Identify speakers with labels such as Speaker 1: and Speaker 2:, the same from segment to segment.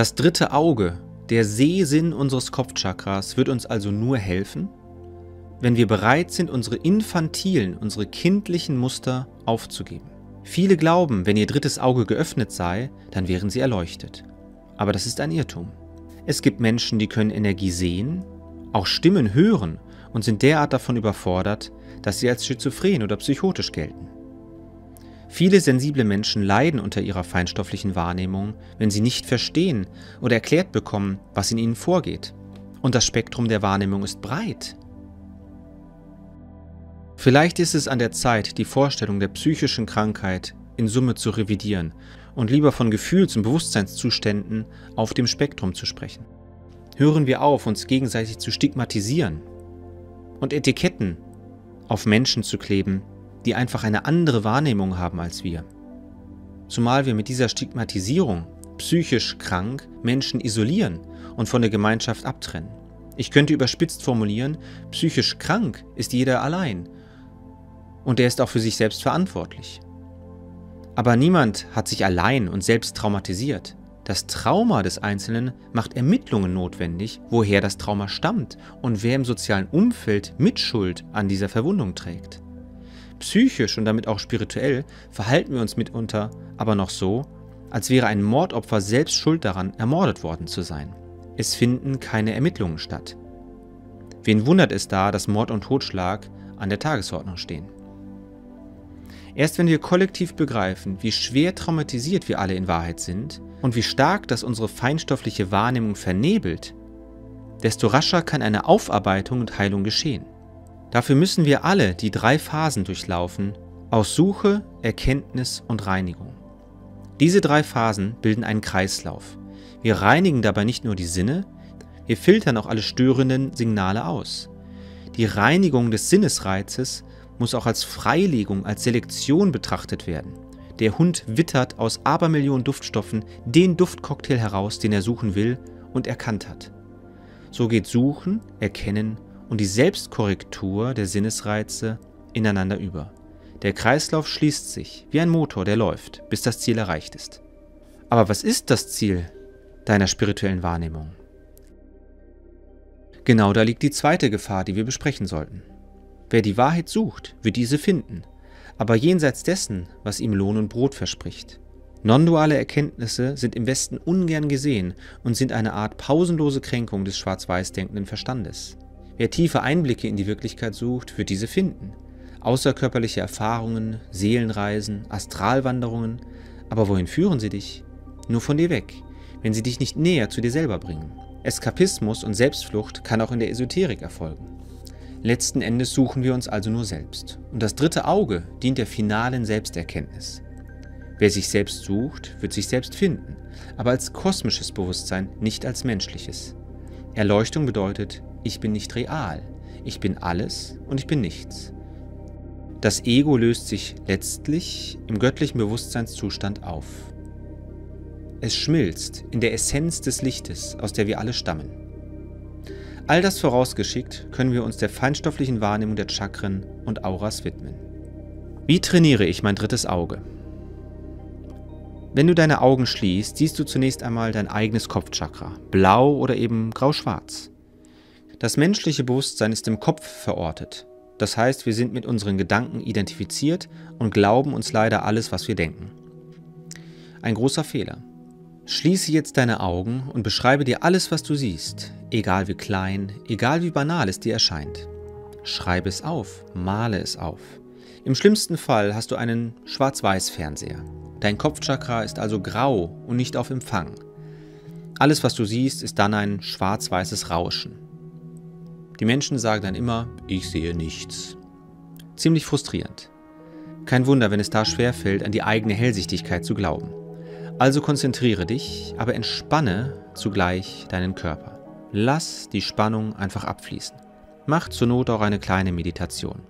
Speaker 1: Das dritte Auge, der Sehsinn unseres Kopfchakras, wird uns also nur helfen, wenn wir bereit sind, unsere infantilen, unsere kindlichen Muster aufzugeben. Viele glauben, wenn ihr drittes Auge geöffnet sei, dann wären sie erleuchtet. Aber das ist ein Irrtum. Es gibt Menschen, die können Energie sehen, auch Stimmen hören und sind derart davon überfordert, dass sie als schizophren oder psychotisch gelten. Viele sensible Menschen leiden unter ihrer feinstofflichen Wahrnehmung, wenn sie nicht verstehen oder erklärt bekommen, was in ihnen vorgeht. Und das Spektrum der Wahrnehmung ist breit. Vielleicht ist es an der Zeit, die Vorstellung der psychischen Krankheit in Summe zu revidieren und lieber von Gefühls- und Bewusstseinszuständen auf dem Spektrum zu sprechen. Hören wir auf, uns gegenseitig zu stigmatisieren und Etiketten auf Menschen zu kleben, die einfach eine andere Wahrnehmung haben als wir. Zumal wir mit dieser Stigmatisierung psychisch krank Menschen isolieren und von der Gemeinschaft abtrennen. Ich könnte überspitzt formulieren, psychisch krank ist jeder allein und er ist auch für sich selbst verantwortlich. Aber niemand hat sich allein und selbst traumatisiert. Das Trauma des Einzelnen macht Ermittlungen notwendig, woher das Trauma stammt und wer im sozialen Umfeld Mitschuld an dieser Verwundung trägt. Psychisch und damit auch spirituell verhalten wir uns mitunter aber noch so, als wäre ein Mordopfer selbst schuld daran, ermordet worden zu sein. Es finden keine Ermittlungen statt. Wen wundert es da, dass Mord und Totschlag an der Tagesordnung stehen? Erst wenn wir kollektiv begreifen, wie schwer traumatisiert wir alle in Wahrheit sind und wie stark das unsere feinstoffliche Wahrnehmung vernebelt, desto rascher kann eine Aufarbeitung und Heilung geschehen. Dafür müssen wir alle die drei Phasen durchlaufen aus Suche, Erkenntnis und Reinigung. Diese drei Phasen bilden einen Kreislauf. Wir reinigen dabei nicht nur die Sinne, wir filtern auch alle störenden Signale aus. Die Reinigung des Sinnesreizes muss auch als Freilegung, als Selektion betrachtet werden. Der Hund wittert aus Abermillionen Duftstoffen den Duftcocktail heraus, den er suchen will und erkannt hat. So geht Suchen, Erkennen und die Selbstkorrektur der Sinnesreize ineinander über. Der Kreislauf schließt sich wie ein Motor, der läuft, bis das Ziel erreicht ist. Aber was ist das Ziel deiner spirituellen Wahrnehmung? Genau da liegt die zweite Gefahr, die wir besprechen sollten. Wer die Wahrheit sucht, wird diese finden, aber jenseits dessen, was ihm Lohn und Brot verspricht. Non-duale Erkenntnisse sind im Westen ungern gesehen und sind eine Art pausenlose Kränkung des schwarz-weiß denkenden Verstandes. Wer tiefe Einblicke in die Wirklichkeit sucht, wird diese finden. Außerkörperliche Erfahrungen, Seelenreisen, Astralwanderungen, aber wohin führen sie dich? Nur von dir weg, wenn sie dich nicht näher zu dir selber bringen. Eskapismus und Selbstflucht kann auch in der Esoterik erfolgen. Letzten Endes suchen wir uns also nur selbst. Und das dritte Auge dient der finalen Selbsterkenntnis. Wer sich selbst sucht, wird sich selbst finden, aber als kosmisches Bewusstsein, nicht als menschliches. Erleuchtung bedeutet, ich bin nicht real, ich bin alles und ich bin nichts. Das Ego löst sich letztlich im göttlichen Bewusstseinszustand auf. Es schmilzt in der Essenz des Lichtes, aus der wir alle stammen. All das vorausgeschickt können wir uns der feinstofflichen Wahrnehmung der Chakren und Auras widmen. Wie trainiere ich mein drittes Auge? Wenn du deine Augen schließt, siehst du zunächst einmal dein eigenes Kopfchakra, blau oder eben grau-schwarz. Das menschliche Bewusstsein ist im Kopf verortet. Das heißt, wir sind mit unseren Gedanken identifiziert und glauben uns leider alles, was wir denken. Ein großer Fehler. Schließe jetzt deine Augen und beschreibe dir alles, was du siehst, egal wie klein, egal wie banal es dir erscheint. Schreibe es auf, male es auf. Im schlimmsten Fall hast du einen Schwarz-Weiß-Fernseher. Dein Kopfchakra ist also grau und nicht auf Empfang. Alles, was du siehst, ist dann ein schwarz-weißes Rauschen. Die Menschen sagen dann immer, ich sehe nichts. Ziemlich frustrierend. Kein Wunder, wenn es da schwerfällt, an die eigene Hellsichtigkeit zu glauben. Also konzentriere dich, aber entspanne zugleich deinen Körper. Lass die Spannung einfach abfließen. Mach zur Not auch eine kleine Meditation.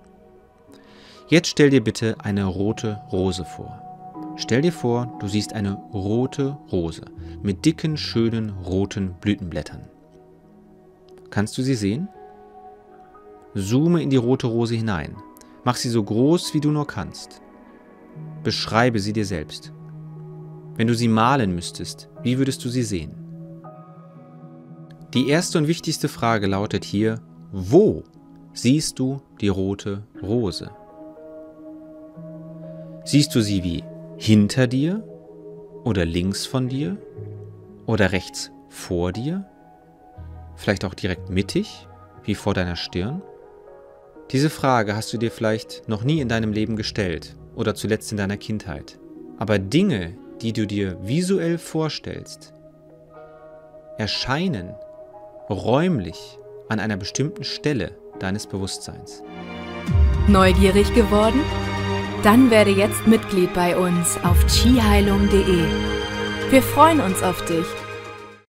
Speaker 1: Jetzt stell dir bitte eine rote Rose vor. Stell dir vor, du siehst eine rote Rose mit dicken, schönen roten Blütenblättern. Kannst du sie sehen? Zoome in die rote Rose hinein. Mach sie so groß, wie du nur kannst. Beschreibe sie dir selbst. Wenn du sie malen müsstest, wie würdest du sie sehen? Die erste und wichtigste Frage lautet hier, wo siehst du die rote Rose? Siehst du sie wie hinter dir oder links von dir oder rechts vor dir? Vielleicht auch direkt mittig, wie vor deiner Stirn? Diese Frage hast du dir vielleicht noch nie in deinem Leben gestellt oder zuletzt in deiner Kindheit. Aber Dinge, die du dir visuell vorstellst, erscheinen räumlich an einer bestimmten Stelle deines Bewusstseins.
Speaker 2: Neugierig geworden? Dann werde jetzt Mitglied bei uns auf chiheilung.de. Wir freuen uns auf dich